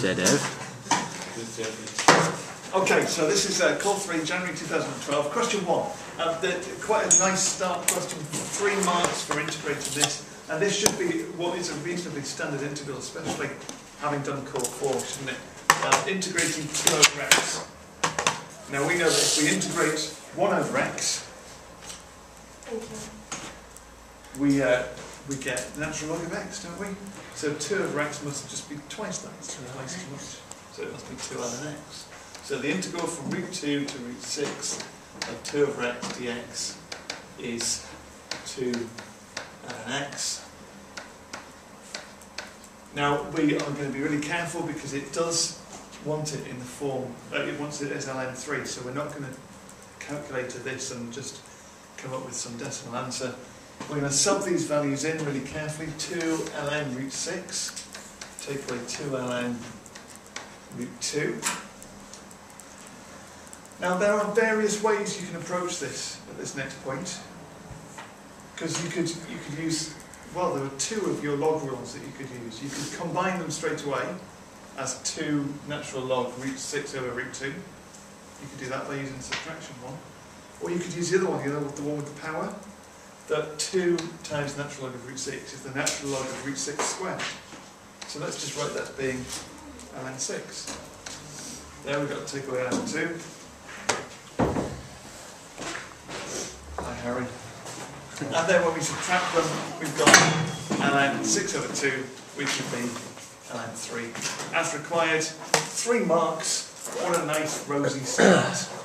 said Ev. Okay, so this is uh, core three, January 2012. Question one. Um, the, quite a nice start question. Three marks for integrating this. And this should be what is a reasonably standard integral, especially having done core four, shouldn't it? Uh, integrating 2 over x. Now we know that if we integrate 1 over x, we, uh, we get the natural log of x, don't we? So 2 over x must just be twice that, twice as much. So it must be 2 ln x. So the integral from root 2 to root 6 of 2 over x dx is 2 ln x. Now we are going to be really careful because it does want it in the form, uh, it wants it as ln3, so we're not going to calculate this and just come up with some decimal answer. We're going to sub these values in really carefully. 2 ln root 6, take away 2 ln root 2. Now there are various ways you can approach this at this next point. Because you could, you could use, well there are two of your log rules that you could use. You could combine them straight away as 2 natural log root 6 over root 2. You could do that by using subtraction one. Or you could use the other one, the, other, the one with the power, that 2 times natural log of root 6 is the natural log of root 6 squared. So let's just write that being ln 6. There we've got to take away ln 2. Hi Harry. And then when we subtract them, we've got ln 6 over 2, which would be ln 3. As required, three marks. What a nice rosy start.